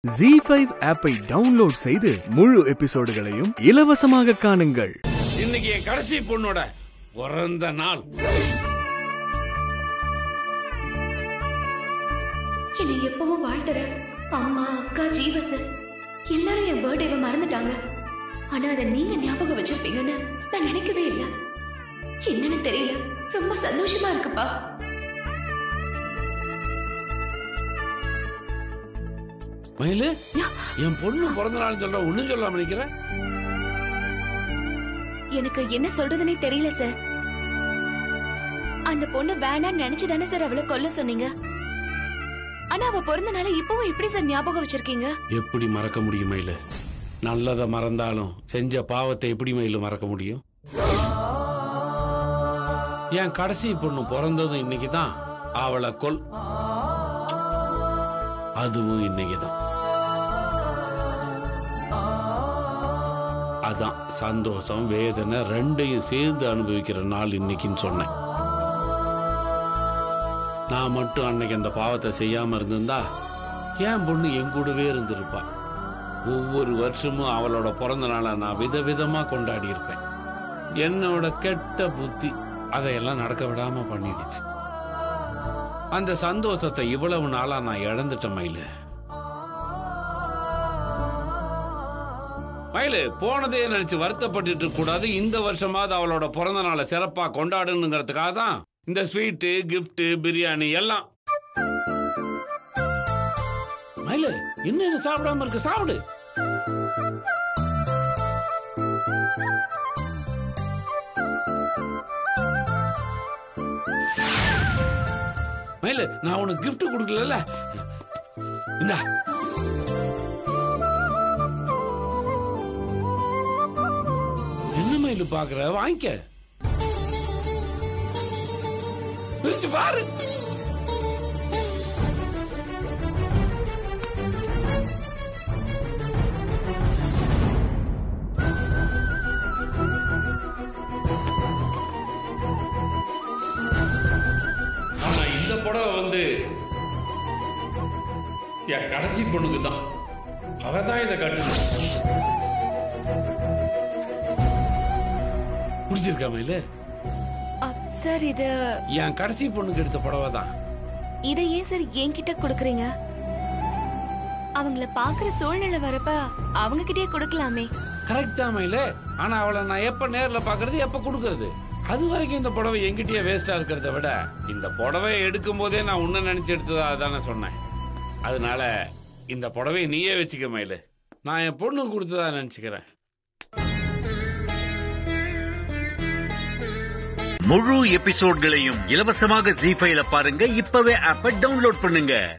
G five ஆப்பை download செய்து முழு எபிசோடுகளையும் இலவசமாக காணுங்கள். இன்னைக்கு என் கடைசி பொண்ணோட பிறந்த நாள். என்னை எப்பவும் வாழ்த்துற அம்மா அக்கா ஜீவஸ் எல்லாரும் என் பர்த்டேவை மறந்துட்டாங்க. ஆனா அதை நீங்க ஞாபகம் வச்சிருப்பீங்கன்னு நான் நினைக்கவே இல்ல. என்னன்னு தெரியல. ரொம்ப சந்தோஷமா இருக்குப்பா. மயிலு என் பொண்ணு பிறந்த நாள் சொல்ற ஒண்ணும் சொல்லாம நிக்கிறேன் எனக்கு என்ன சொல்றதுனே தெரியல சார் அந்த பொண்ணு வேணான்னு நினைச்சுதானே சார் அவளை கொல்ல சொன்னீங்க? ஆனா அவ பிறந்த நாளை இப்பவும் எப்படி சார் ஞாபகம் வச்சிருக்கீங்க? எப்படி மறக்க முடியும் மயிலு? நல்லதை மறந்தாலும் செஞ்ச பாவத்தை எப்படி மயிலு மறக்க முடியும்? என் கடைசி பொண்ணு பிறந்ததும் இன்னைக்கு தான் அவளை கொல் அதுவும் இன்னைக்கு அதான் சந்தோஷம் வேதனை ரெண்டையும் சேர்ந்து அனுபவிக்கிற நாள் இன்னைக்குன்னு சொன்னேன். நான் மட்டும் அன்னைக்கு அந்த பாவத்தை செய்யாம இருந்திருந்தா என் பொண்ணு என் கூடவே இருந்திருப்பா. ஒவ்வொரு வருஷமும் அவளோட பிறந்த நாளை நான் விதவிதமா கொண்டாடி இருப்பேன். என்னோட கெட்ட புத்தி அதையெல்லாம் நடக்க விடாம பண்ணிடுச்சு. அந்த சந்தோஷத்தை இவ்வளவு நாளா நான் இழந்துட்டேன் மயில. மயிலு போனதே நினைச்சு வருத்தப்பட்டு கூடாது இந்த வருஷமாவது அவளோட பிறந்த நாளை சிறப்பா கொண்டாடணுங்கிறதுக்காக தான் இந்த ஸ்வீட்டு கிஃப்ட் பிரியாணி எல்லாம். மயிலு என்ன சாப்பிடாம இருக்கு? சாப்பிடு. மயிலு நான் உனக்கு கிஃப்ட் கொடுக்கல இந்த. என்ன பாக்குற வாங்கிக்க. பிரிச்சு பாரு. ஆனா இந்த புடவை வந்து என் கடைசி பொண்ணுக்கு தான் அவ தான் இதை கட்டணும் பிடிச்சிருக்கா மயிலு சார் இது என் கடைசி பொண்ணுக்கு எடுத்த புடவை தான். இதை ஏன் சார் என்கிட்ட கொடுக்கறீங்க? அவங்கள பாக்குற சூழ்நிலை வரப்ப அவங்க கிட்டயே கொடுக்கலாமே. கரெக்ட் தான் மயிலு ஆனா அவளை நான் எப்ப நேர்ல பாக்குறது எப்ப கொடுக்கறது? அது வரைக்கும் இந்த புடவை எங்கிட்டயே வேஸ்டா இருக்கிறத விட இந்த புடவையை எடுக்கும் போதே நான் உன்ன நினைச்சு எடுத்ததா தானே சொன்னேன். அதனால இந்த புடவையை நீயே வச்சுக்க மயிலு. நான் என் பொண்ணுக்கு கொடுத்ததா நினைச்சுக்கிறேன். முழு எபிசோட்களையும் இலவசமாக ஜி ஃபைல பாருங்க. இப்பவே ஆப்ப டவுன்லோட் பண்ணுங்க.